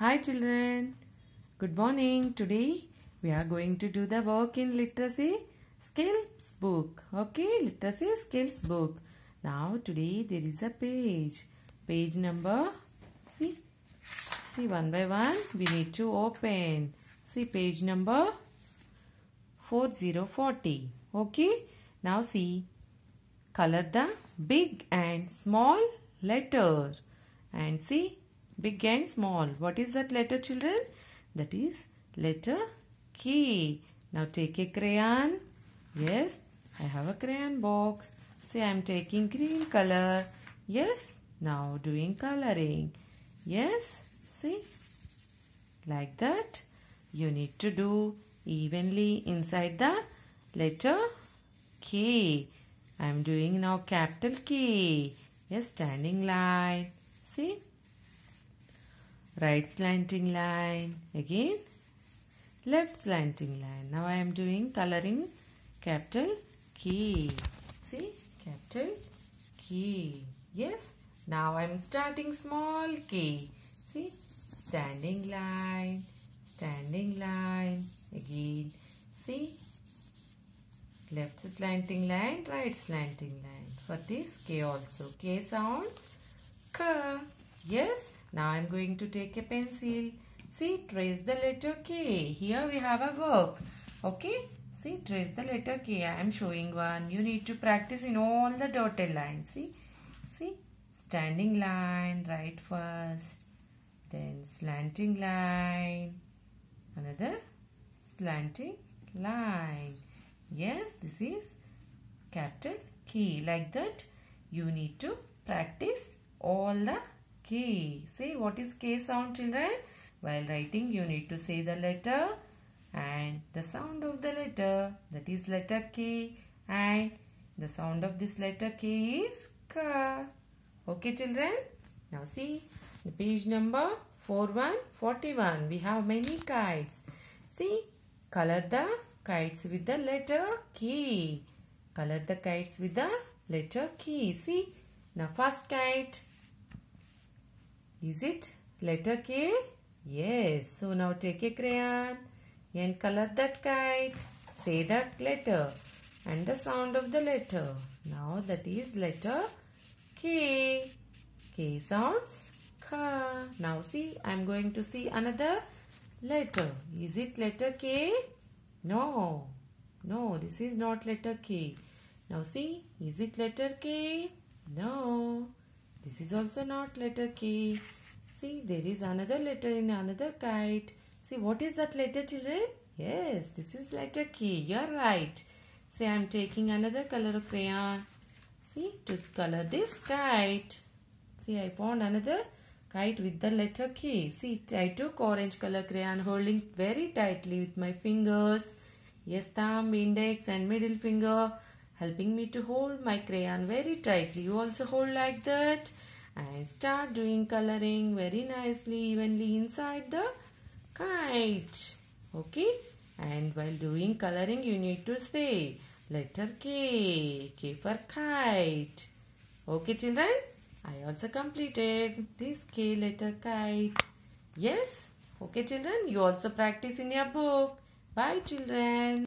Hi children. Good morning. Today we are going to do the work in literacy skills book. Okay, literacy skills book. Now today there is a page. Page number see see one by one we need to open. See page number 4040. Okay. Now see color the big and small letter and see big and small. What is that letter children? That is letter K. Now take a crayon. Yes, I have a crayon box. See, I am taking green color. Yes, now doing coloring. Yes, see, like that. You need to do evenly inside the letter K. I am doing now capital K. Yes, standing line. See, right slanting line. Again left slanting line. Now I am doing coloring capital K. See? Capital K. Yes? Now I am starting small k. See? Standing line. Standing line. Again. See? Left slanting line right slanting line. For this K also. K sounds K. Yes now I'm going to take a pencil. See, trace the letter K. Here we have a work. Okay. See, trace the letter K. I am showing one. You need to practice in all the dotted lines. See, see, standing line, right first. Then slanting line. Another slanting line. Yes, this is capital K. Like that, you need to practice all the K. Say what is K sound children? While writing you need to say the letter and the sound of the letter that is letter K and the sound of this letter K is K. Okay children? Now see the page number 4141 we have many kites. See color the kites with the letter K. Color the kites with the letter K. See now first kite is it letter K? Yes. So now take a crayon and color that kite. Say the letter and the sound of the letter. Now that is letter K. K sounds K. Now see, I am going to see another letter. Is it letter K? No. No, this is not letter K. Now see, is it letter K? No. This is also not letter K. See, there is another letter in another kite. See, what is that letter, children? Yes, this is letter K. You're right. See, I'm taking another color of crayon. See, to color this kite. See, I found another kite with the letter K. See, I took orange color crayon holding very tightly with my fingers. Yes, thumb, index and middle finger helping me to hold my crayon very tightly. You also hold like that and start doing coloring very nicely evenly inside the kite. Okay. And while doing coloring you need to say letter K. K for kite. Okay children. I also completed this K letter kite. Yes. Okay children. You also practice in your book. Bye children.